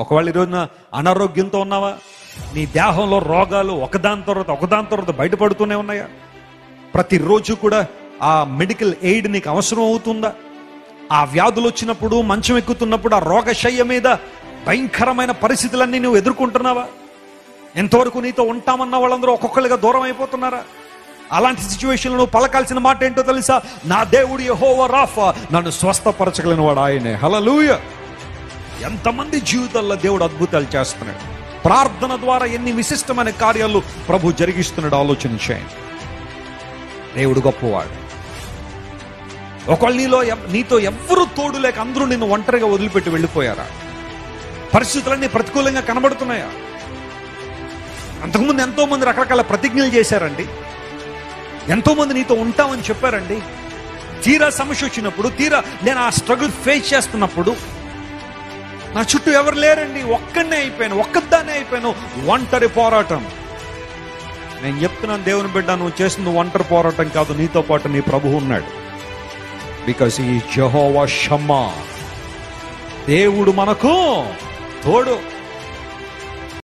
ఒకవేళ ఈరోజున అనారోగ్యంతో ఉన్నావా? నీ దేహంలో రోగాలు ఒకదాని తర్వాత ఒకదాని తర్వాత బయటపడుతూనే ఉన్నాయా? ప్రతిరోజు కూడా ఆ మెడికల్ ఎయిడ్ నీకు అవసరం అవుతుందా? ఆ వ్యాధులు వచ్చినప్పుడు మంచం ఎక్కుతున్నప్పుడు ఆ రోగశయ్య మీద భయంకరమైన పరిస్థితులన్నీ నువ్వు ఎదుర్కొంటున్నావా? ఎంతవరకు నీతో ఉంటామన్న వాళ్ళందరూ ఒక్కొక్కరిగా దూరం అయిపోతున్నారా? అలాంటి సిచ్యువేషన్లో నువ్వు పలకాల్సిన మాట ఏంటో తెలుసా? నా దేవుడు యెహోవా రాఫా నన్ను స్వస్థపరచగలిగిన వాడు ఆయనే. హలలుయ ఎంతమంది జీవితాల్లో దేవుడు అద్భుతాలు చేస్తున్నాడు? ప్రార్థన ద్వారా ఎన్ని విశిష్టమైన కార్యాలు ప్రభు జరిగిస్తున్నాడు ఆలోచన చేయండి. దేవుడు గొప్పవాడు. ఒకళ్ళు నీలో నీతో ఎవ్వరూ తోడు లేక అందరూ నిన్ను ఒంటరిగా వదిలిపెట్టి వెళ్ళిపోయారా? పరిస్థితులన్నీ ప్రతికూలంగా కనబడుతున్నాయా? అంతకుముందు ఎంతో మంది రకరకాల ప్రతిజ్ఞలు చేశారండి. ఎంతో మంది నీతో ఉంటామని చెప్పారండి. తీరా సమస్య వచ్చినప్పుడు తీరా నేను ఆ స్ట్రగుల్ ఫేస్ చేస్తున్నప్పుడు నా చుట్టూ ఎవరు లేరండి? ఒక్కనే అయిపోయాను ఒక్కదానే అయిపోయాను. ఒంటరి పోరాటం. నేను చెప్తున్నాను దేవుని బిడ్డ నువ్వు చేస్తుంది ఒంటరి పోరాటం కాదు నీతో పాటు నీ ప్రభు ఉన్నాడు. బికాస్ ఈ జహోవా షమ్మా దేవుడు మనకు తోడు.